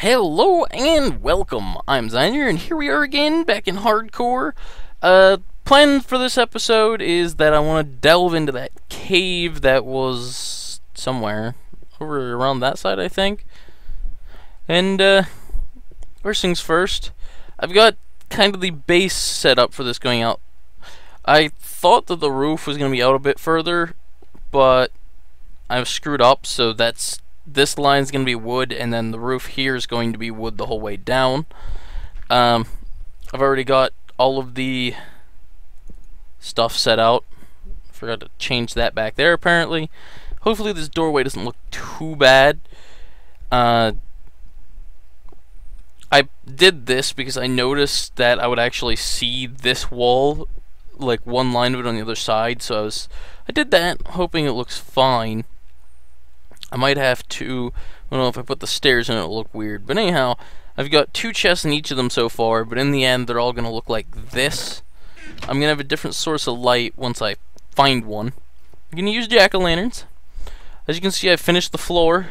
Hello and welcome. I'm Zeinder, and here we are again, back in hardcore. Uh, plan for this episode is that I want to delve into that cave that was somewhere over around that side, I think. And uh, first things first, I've got kind of the base set up for this going out. I thought that the roof was going to be out a bit further, but I've screwed up, so that's this line is going to be wood, and then the roof here is going to be wood the whole way down. Um, I've already got all of the stuff set out. Forgot to change that back there, apparently. Hopefully this doorway doesn't look too bad. Uh, I did this because I noticed that I would actually see this wall, like one line of it on the other side, so I was... I did that, hoping it looks fine. I might have to, I don't know if I put the stairs in it'll look weird, but anyhow, I've got two chests in each of them so far, but in the end they're all going to look like this. I'm going to have a different source of light once I find one. I'm going to use jack-o'-lanterns. As you can see, I finished the floor,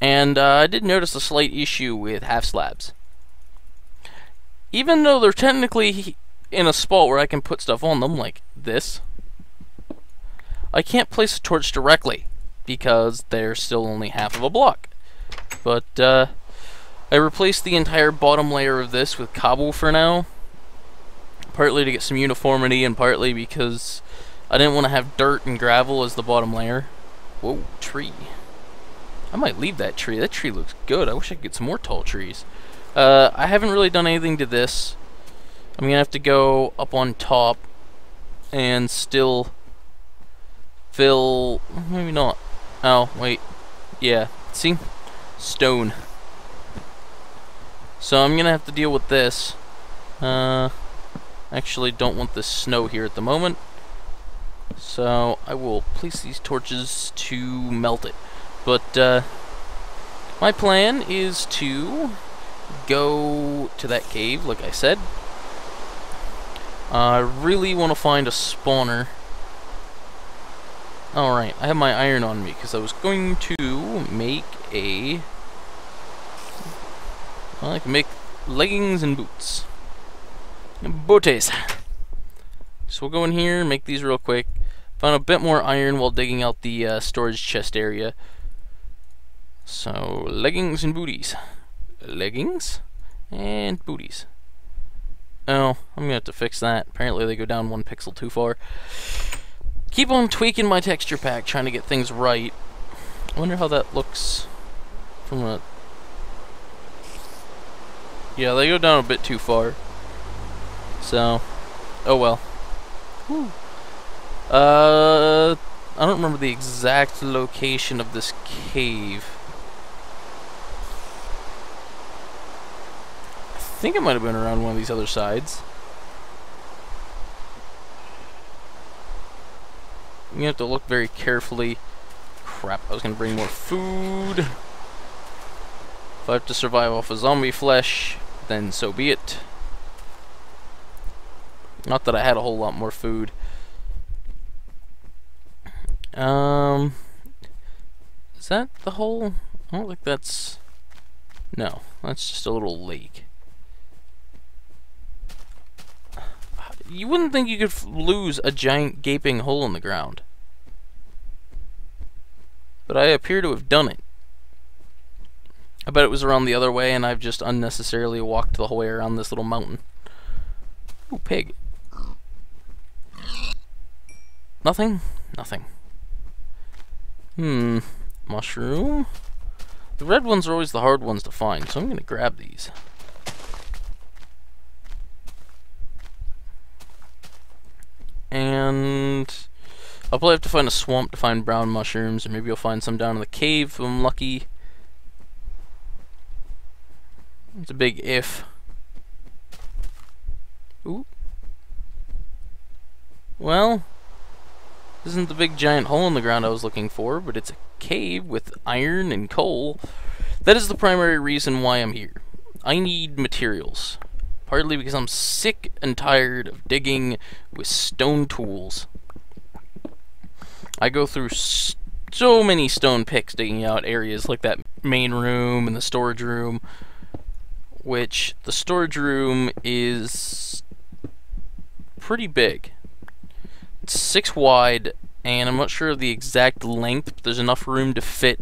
and uh, I did notice a slight issue with half slabs. Even though they're technically in a spot where I can put stuff on them, like this, I can't place a torch directly because they're still only half of a block. But uh, I replaced the entire bottom layer of this with cobble for now, partly to get some uniformity and partly because I didn't want to have dirt and gravel as the bottom layer. Whoa, tree. I might leave that tree. That tree looks good. I wish I could get some more tall trees. Uh, I haven't really done anything to this. I'm going to have to go up on top and still fill... Maybe not. Oh, wait. Yeah. See? Stone. So I'm gonna have to deal with this. Uh, actually don't want the snow here at the moment. So I will place these torches to melt it. But, uh, my plan is to go to that cave, like I said. I really want to find a spawner Alright, I have my iron on me because I was going to make a... Well, I can make leggings and boots. Booties. So we'll go in here, make these real quick. Found a bit more iron while digging out the uh, storage chest area. So, leggings and booties. Leggings and booties. Oh, I'm gonna have to fix that. Apparently they go down one pixel too far keep on tweaking my texture pack, trying to get things right. I wonder how that looks from a... Yeah, they go down a bit too far. So, oh well. Whew. Uh, I don't remember the exact location of this cave. I think it might have been around one of these other sides. You have to look very carefully. Crap, I was going to bring more food. If I have to survive off of zombie flesh, then so be it. Not that I had a whole lot more food. Um, is that the whole? I don't think that's. No, that's just a little lake. You wouldn't think you could lose a giant gaping hole in the ground. But I appear to have done it. I bet it was around the other way and I've just unnecessarily walked the whole way around this little mountain. Ooh, pig. Nothing? Nothing. Hmm. Mushroom? The red ones are always the hard ones to find, so I'm going to grab these. And I'll probably have to find a swamp to find brown mushrooms, or maybe I'll find some down in the cave if I'm lucky. It's a big if. Ooh. Well, this isn't the big giant hole in the ground I was looking for, but it's a cave with iron and coal. That is the primary reason why I'm here. I need materials partly because I'm sick and tired of digging with stone tools. I go through so many stone picks digging out areas like that main room and the storage room, which the storage room is pretty big. It's six wide, and I'm not sure of the exact length, but there's enough room to fit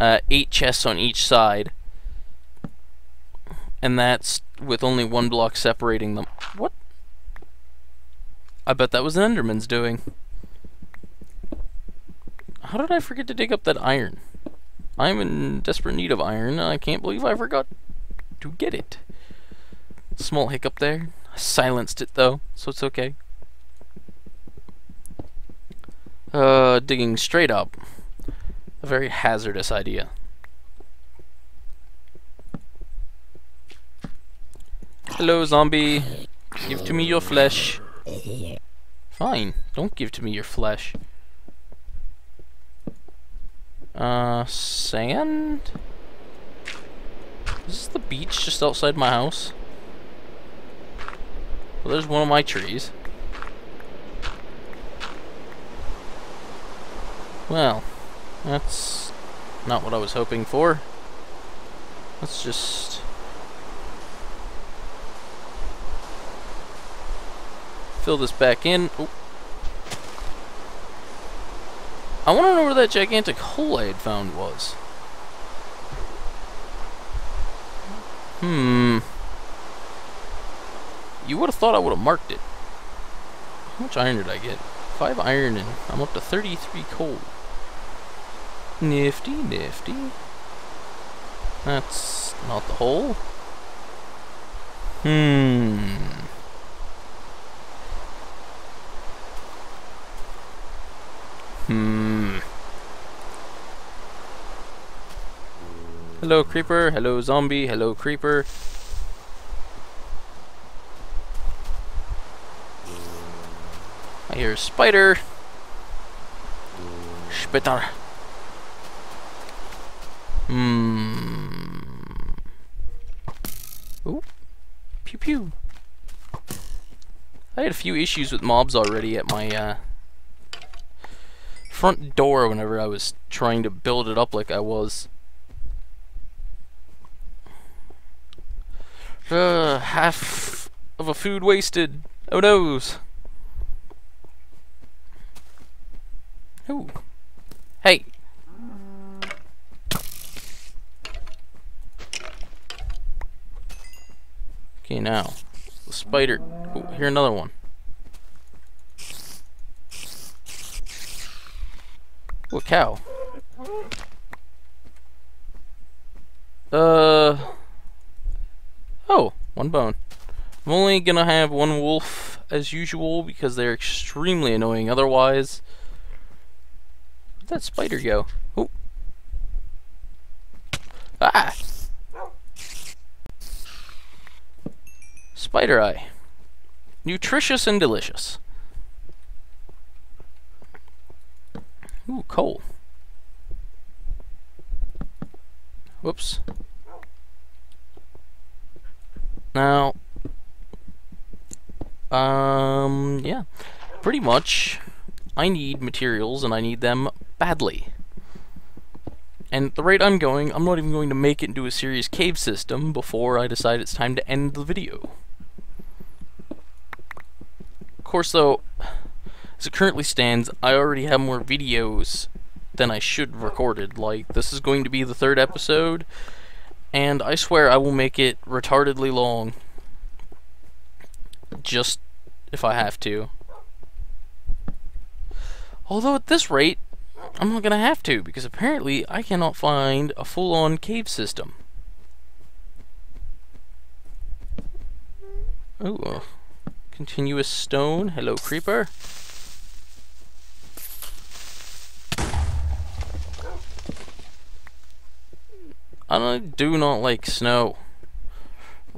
uh, eight chests on each side. And that's with only one block separating them. What? I bet that was an Enderman's doing. How did I forget to dig up that iron? I'm in desperate need of iron, I can't believe I forgot to get it. Small hiccup there. I silenced it though, so it's okay. Uh, digging straight up. A very hazardous idea. Hello, zombie. Give to me your flesh. Fine, don't give to me your flesh. Uh, sand? This is this the beach just outside my house? Well, there's one of my trees. Well, that's not what I was hoping for. Let's just... Fill this back in. I want to know where that gigantic hole I had found was. Hmm. You would have thought I would have marked it. How much iron did I get? 5 iron and I'm up to 33 coal. Nifty, nifty. That's not the hole. Hmm. Hmm. Hello, creeper. Hello, zombie. Hello, creeper. I hear a spider. Spitter. Hmm. Ooh. Pew pew. I had a few issues with mobs already at my uh, front door whenever I was trying to build it up like I was. Uh, half of a food wasted. Oh noes. Ooh. Hey. Okay, now. The spider. Ooh, here another one. Ooh, cow. Uh. Oh, one bone. I'm only gonna have one wolf as usual because they're extremely annoying otherwise. Where'd that spider go? Oh. Ah! Spider eye. Nutritious and delicious. Ooh, coal. Whoops. Now, um, yeah, pretty much, I need materials and I need them badly. And the rate I'm going, I'm not even going to make it into a serious cave system before I decide it's time to end the video. Of course, though, as it currently stands, I already have more videos than I should recorded. Like, this is going to be the third episode, and I swear I will make it retardedly long. Just if I have to. Although at this rate, I'm not gonna have to, because apparently I cannot find a full-on cave system. Ooh, continuous stone. Hello, creeper. I do not like snow.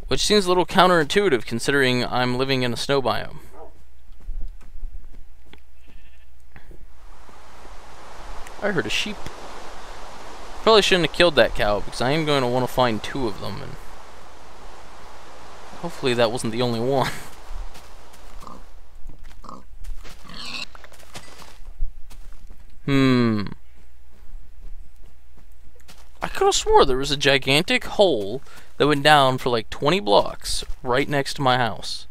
Which seems a little counterintuitive considering I'm living in a snow biome. I heard a sheep. Probably shouldn't have killed that cow because I am going to want to find two of them and hopefully that wasn't the only one. hmm. Could have swore there was a gigantic hole that went down for like 20 blocks right next to my house.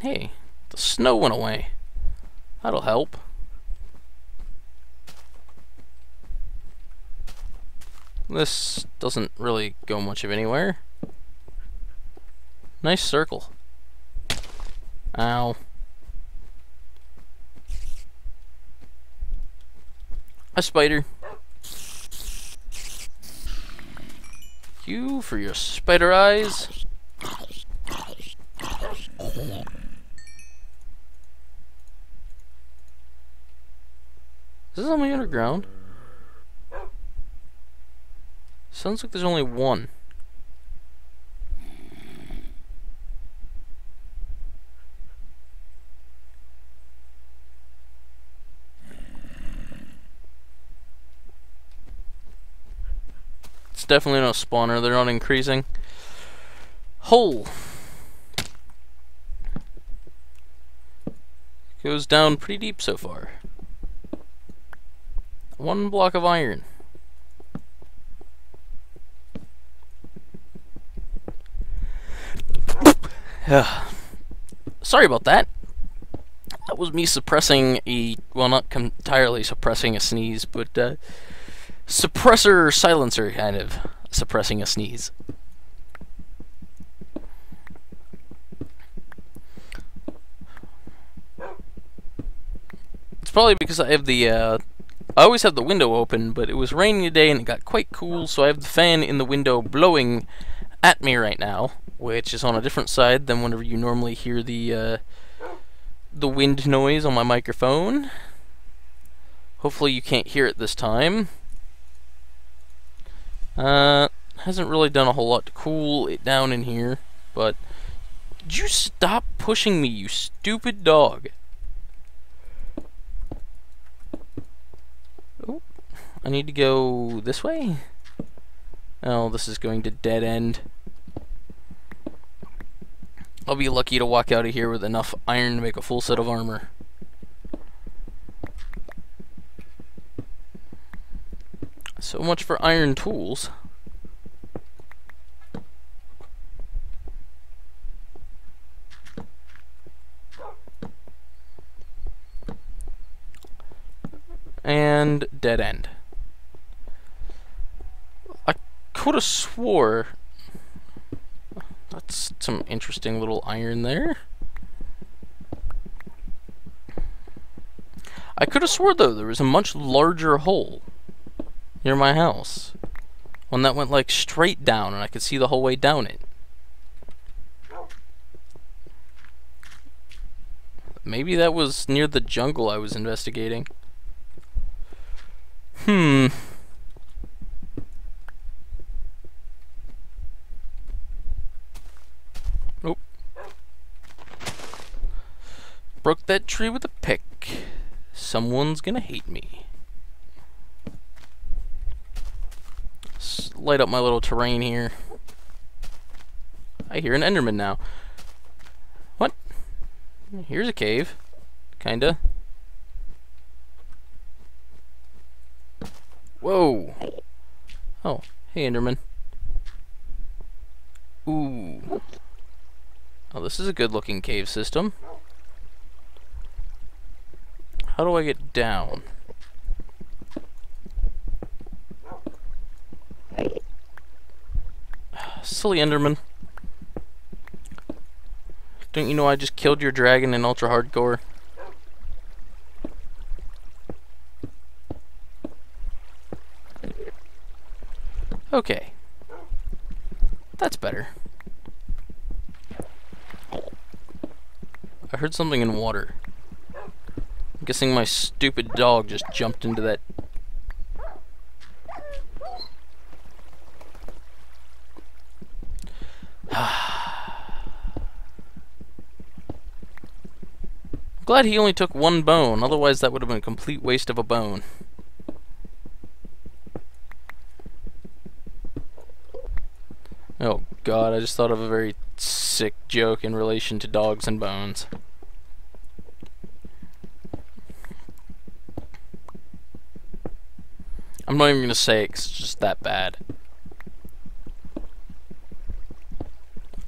Hey, the snow went away. That'll help. This doesn't really go much of anywhere. Nice circle. Ow. A spider. You for your spider eyes. Is this only underground? Sounds like there's only one. Definitely no spawner, they're not increasing. Hole. Goes down pretty deep so far. One block of iron. Sorry about that. That was me suppressing a, well, not entirely suppressing a sneeze, but uh, suppressor silencer kind of suppressing a sneeze. It's probably because I have the, uh, I always have the window open, but it was raining today and it got quite cool, so I have the fan in the window blowing at me right now, which is on a different side than whenever you normally hear the, uh, the wind noise on my microphone. Hopefully you can't hear it this time. Uh, hasn't really done a whole lot to cool it down in here, but... You stop pushing me, you stupid dog? Oh, I need to go this way? Oh, this is going to dead end. I'll be lucky to walk out of here with enough iron to make a full set of armor. So much for iron tools. And dead end. I could have swore that's some interesting little iron there. I could have swore though there was a much larger hole near my house. One that went like straight down and I could see the whole way down it. Maybe that was near the jungle I was investigating. Hmm. Nope. Broke that tree with a pick. Someone's gonna hate me. Light up my little terrain here. I hear an Enderman now. What? Here's a cave. Kinda. Whoa. Oh, hey Enderman. Ooh. Oh, this is a good looking cave system. How do I get down? Silly Enderman. Don't you know I just killed your dragon in Ultra Hardcore? Okay. That's better. I heard something in water. I'm guessing my stupid dog just jumped into that glad he only took one bone, otherwise that would have been a complete waste of a bone. Oh god, I just thought of a very sick joke in relation to dogs and bones. I'm not even gonna say it it's just that bad.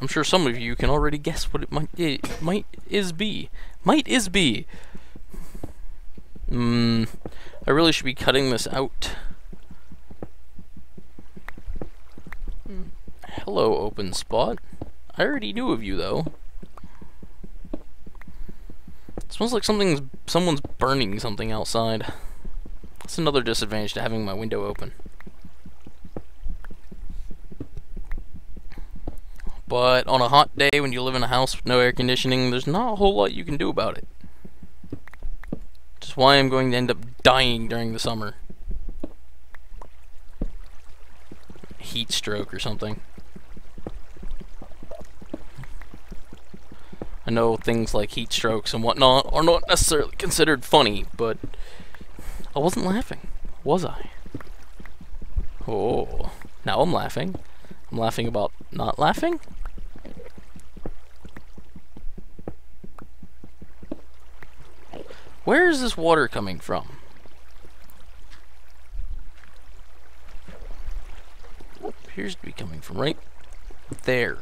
I'm sure some of you can already guess what it might it might is be. Might is be. Hmm. I really should be cutting this out. Hello, open spot. I already knew of you though. It smells like something's someone's burning something outside. That's another disadvantage to having my window open. But on a hot day when you live in a house with no air conditioning, there's not a whole lot you can do about it. Which is why I'm going to end up dying during the summer. Heat stroke or something. I know things like heat strokes and whatnot are not necessarily considered funny, but I wasn't laughing, was I? Oh, now I'm laughing. I'm laughing about not laughing? Where is this water coming from? Appears to be coming from right there.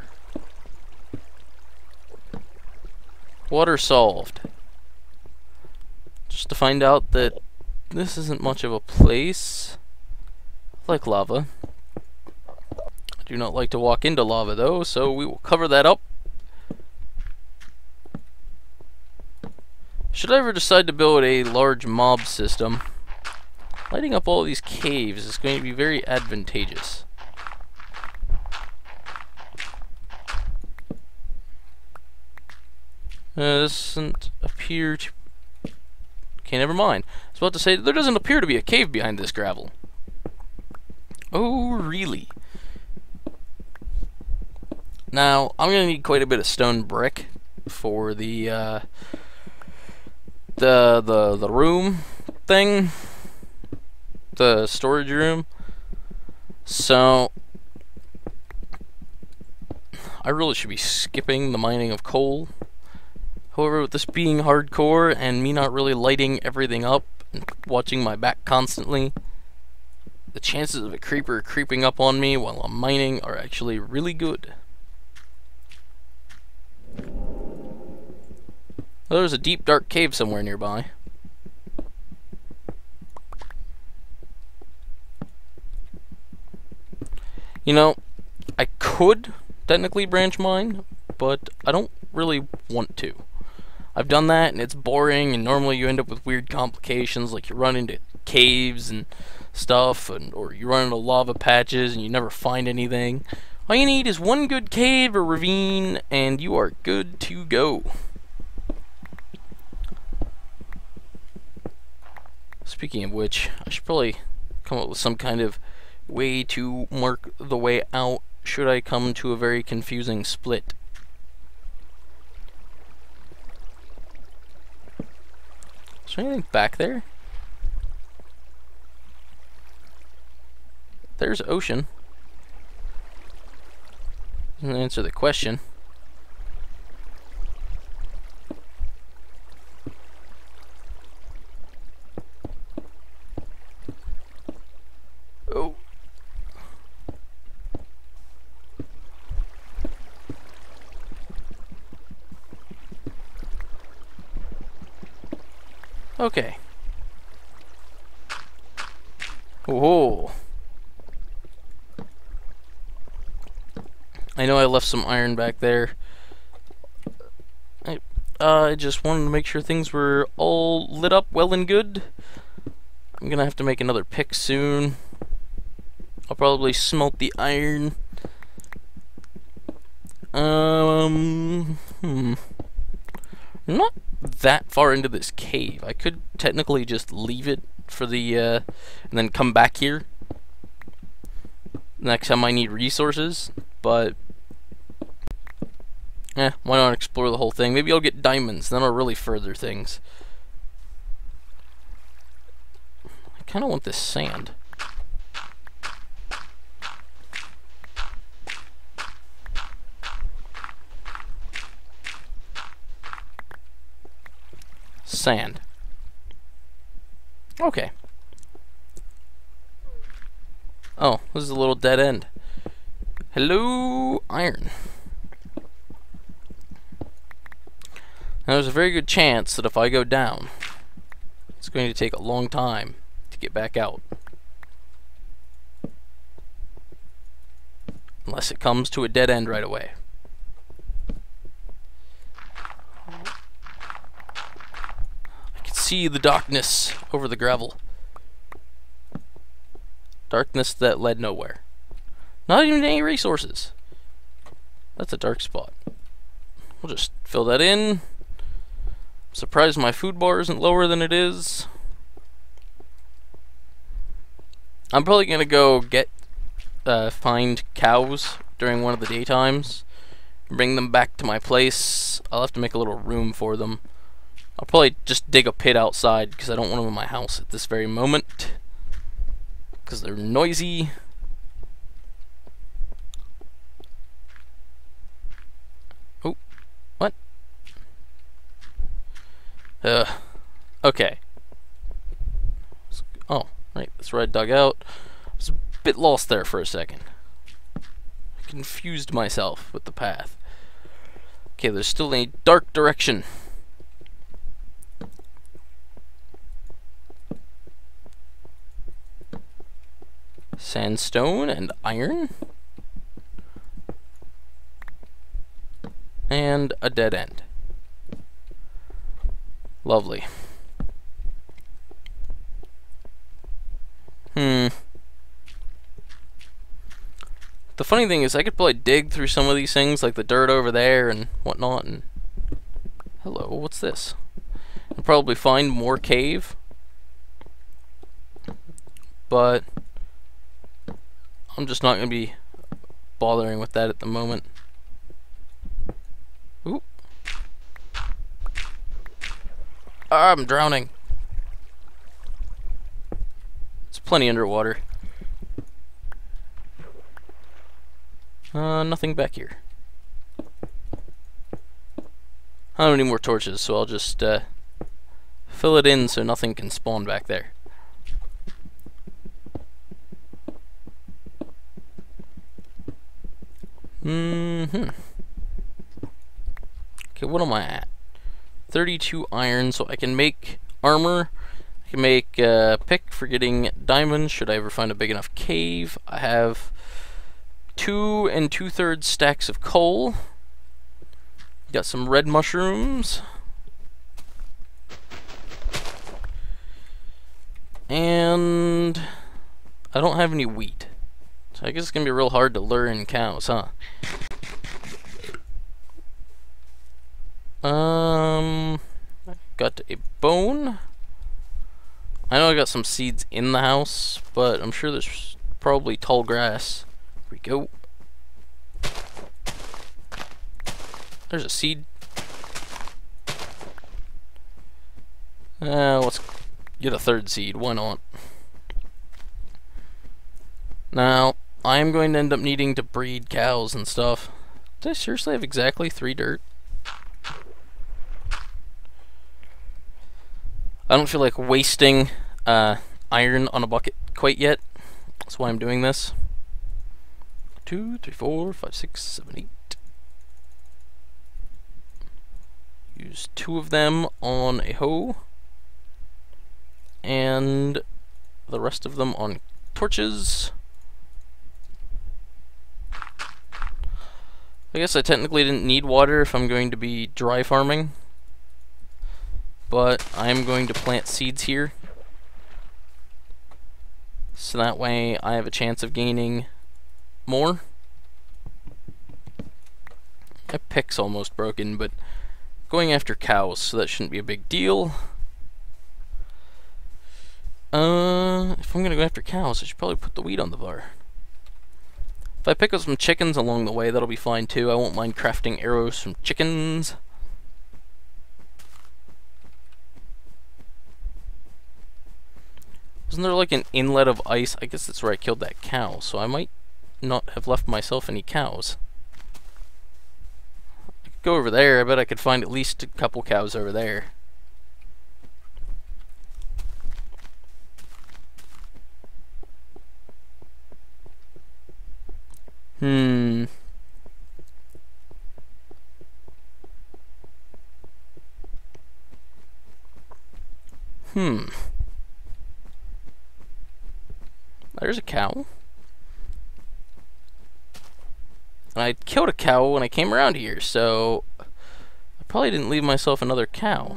Water solved. Just to find out that this isn't much of a place. like lava. I do not like to walk into lava though, so we will cover that up Should I ever decide to build a large mob system, lighting up all these caves is going to be very advantageous. Uh, doesn't appear to... Okay, never mind. I was about to say, there doesn't appear to be a cave behind this gravel. Oh, really? Now, I'm going to need quite a bit of stone brick for the, uh, the the the room thing, the storage room. So I really should be skipping the mining of coal. However, with this being hardcore and me not really lighting everything up and watching my back constantly, the chances of a creeper creeping up on me while I'm mining are actually really good. Well, there's a deep, dark cave somewhere nearby. You know, I could technically branch mine, but I don't really want to. I've done that and it's boring and normally you end up with weird complications like you run into caves and stuff and or you run into lava patches and you never find anything. All you need is one good cave or ravine and you are good to go. Speaking of which, I should probably come up with some kind of way to mark the way out should I come to a very confusing split. Is there anything back there? There's ocean. Doesn't answer the question. Okay. Whoa. I know I left some iron back there. I, uh, I just wanted to make sure things were all lit up well and good. I'm gonna have to make another pick soon. I'll probably smelt the iron. Um, hmm. Not that far into this cave. I could technically just leave it for the, uh, and then come back here next time I need resources, but, eh, why not explore the whole thing? Maybe I'll get diamonds, then I'll really further things. I kind of want this sand. Sand. Okay. Oh, this is a little dead end. Hello, iron. Now, there's a very good chance that if I go down, it's going to take a long time to get back out. Unless it comes to a dead end right away. I can see the darkness over the gravel. Darkness that led nowhere. Not even any resources. That's a dark spot. We'll just fill that in. Surprised my food bar isn't lower than it is. I'm probably gonna go get uh, find cows during one of the daytimes, bring them back to my place. I'll have to make a little room for them. I'll probably just dig a pit outside because I don't want them in my house at this very moment because they're noisy. Oh, what? Uh, okay. Oh, right, that's where I dug out. I was a bit lost there for a second. I confused myself with the path. Okay, there's still a dark direction. Sandstone and iron. And a dead end. Lovely. Hmm. The funny thing is, I could probably dig through some of these things, like the dirt over there and whatnot, and... Hello, what's this? I'll probably find more cave. But... I'm just not going to be bothering with that at the moment. Ooh. I'm drowning. It's plenty underwater. Uh, nothing back here. I don't need more torches, so I'll just uh, fill it in so nothing can spawn back there. Mm-hmm. Okay, what am I at? 32 iron, so I can make armor. I can make a uh, pick for getting diamonds, should I ever find a big enough cave. I have two and two-thirds stacks of coal. Got some red mushrooms. And I don't have any wheat. I guess it's to be real hard to lure in cows, huh? Um, got a bone. I know I got some seeds in the house, but I'm sure there's probably tall grass. Here we go. There's a seed. Uh, let's get a third seed. Why not? Now, I'm going to end up needing to breed cows and stuff. Did I seriously have exactly three dirt? I don't feel like wasting uh, iron on a bucket quite yet. That's why I'm doing this. Two, three, four, five, six, seven, eight. Use two of them on a hoe. And the rest of them on torches. I guess I technically didn't need water if I'm going to be dry farming. But I'm going to plant seeds here. So that way I have a chance of gaining more. My pick's almost broken, but going after cows, so that shouldn't be a big deal. Uh, if I'm going to go after cows, I should probably put the wheat on the bar. If I pick up some chickens along the way, that'll be fine too. I won't mind crafting arrows from chickens. Wasn't there like an inlet of ice? I guess that's where I killed that cow, so I might not have left myself any cows. I could go over there, I bet I could find at least a couple cows over there. Hmm. Hmm. There's a cow. I killed a cow when I came around here, so I probably didn't leave myself another cow.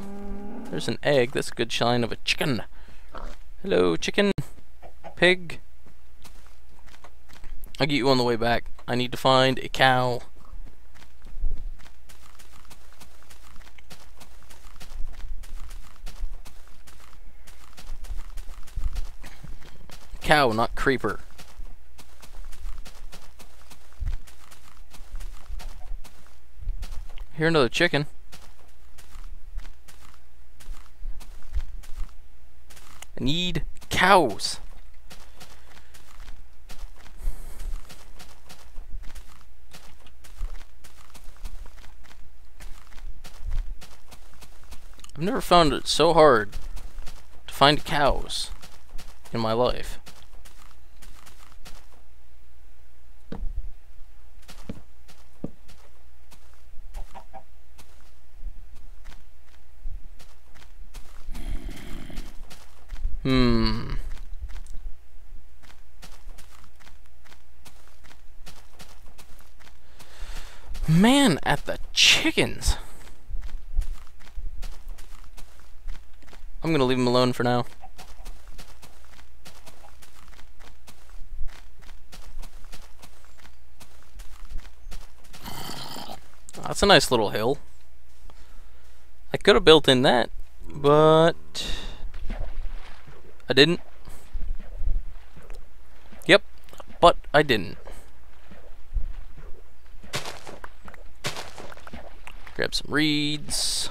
There's an egg. That's a good shine of a chicken. Hello, chicken. Pig. I'll get you on the way back. I need to find a cow. Cow, not creeper. Here another chicken. I need cows. I've never found it so hard to find cows in my life. Hmm. Man at the chickens. I'm gonna leave him alone for now. That's a nice little hill. I could have built in that, but I didn't. Yep, but I didn't. Grab some reeds.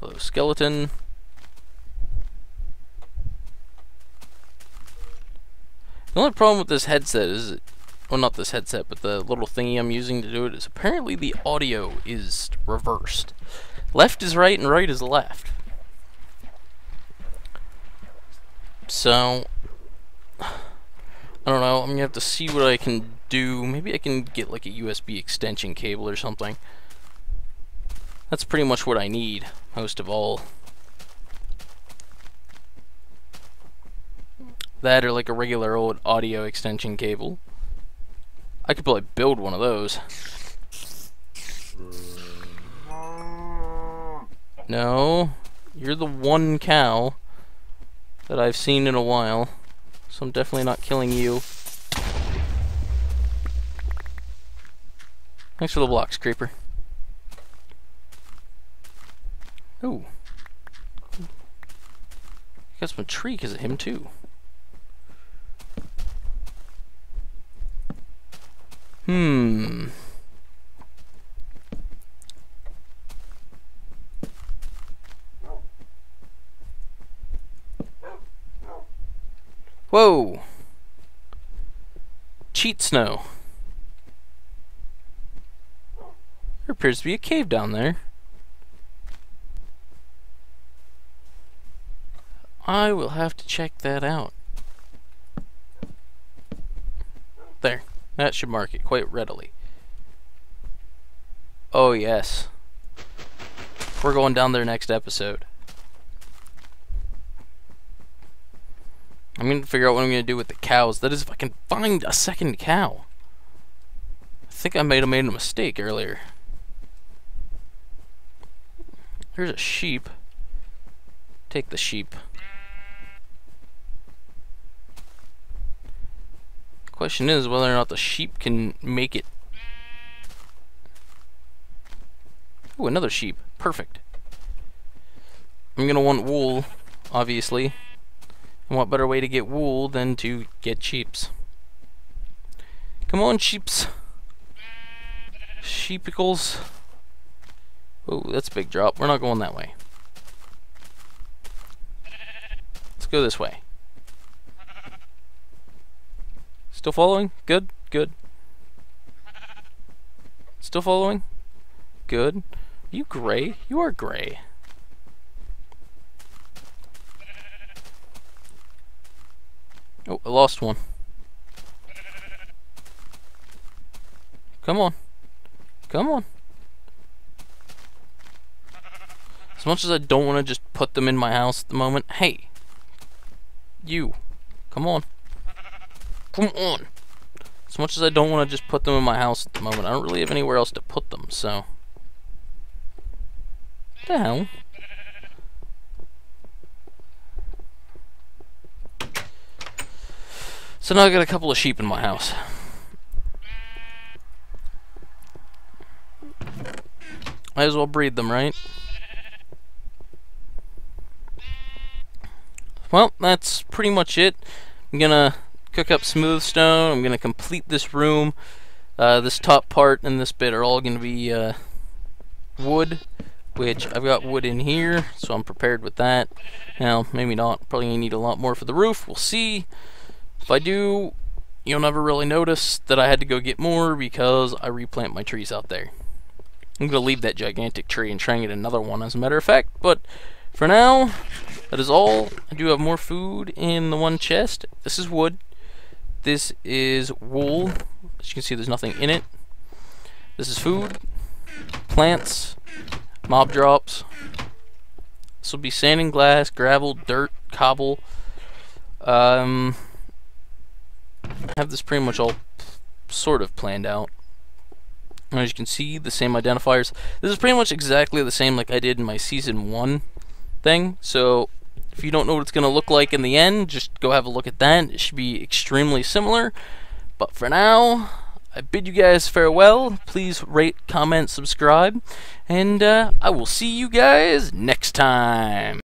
Hello, skeleton. The only problem with this headset is, well, not this headset, but the little thingy I'm using to do it is apparently the audio is reversed. Left is right and right is left. So, I don't know. I'm gonna have to see what I can do. Maybe I can get like a USB extension cable or something. That's pretty much what I need, most of all. That or like a regular old audio extension cable. I could probably build one of those. No, you're the one cow that I've seen in a while. So I'm definitely not killing you. Thanks for the blocks, creeper. Ooh. Got some tree because of him too. Hmm. Whoa! Cheat snow. There appears to be a cave down there. I will have to check that out. There. That should mark it quite readily. Oh, yes. We're going down there next episode. I'm going to figure out what I'm going to do with the cows. That is, if I can find a second cow. I think I have made a mistake earlier. Here's a sheep. Take the sheep. Question is whether or not the sheep can make it. Ooh, another sheep. Perfect. I'm gonna want wool, obviously. And what better way to get wool than to get sheeps? Come on, sheeps. Sheepicles. Oh, that's a big drop. We're not going that way. Let's go this way. Still following? Good, good. Still following? Good. Are you gray? You are gray. Oh, I lost one. Come on. Come on. As much as I don't want to just put them in my house at the moment, hey, you, come on. Come on. As much as I don't want to just put them in my house at the moment, I don't really have anywhere else to put them, so. What the hell? So now I got a couple of sheep in my house. Might as well breed them, right? Well, that's pretty much it. I'm gonna cook up smooth stone. I'm gonna complete this room. Uh, this top part and this bit are all gonna be uh, wood, which I've got wood in here, so I'm prepared with that. Now, maybe not. Probably need a lot more for the roof. We'll see. If I do, you'll never really notice that I had to go get more because I replant my trees out there. I'm gonna leave that gigantic tree and try and get another one as a matter of fact, but for now, that is all. I do have more food in the one chest. This is wood. This is wool. As you can see, there's nothing in it. This is food, plants, mob drops. This will be sand and glass, gravel, dirt, cobble. Um, I have this pretty much all sort of planned out. As you can see, the same identifiers. This is pretty much exactly the same like I did in my Season 1 thing. So, if you don't know what it's going to look like in the end, just go have a look at that. It should be extremely similar. But for now, I bid you guys farewell. Please rate, comment, subscribe. And uh, I will see you guys next time.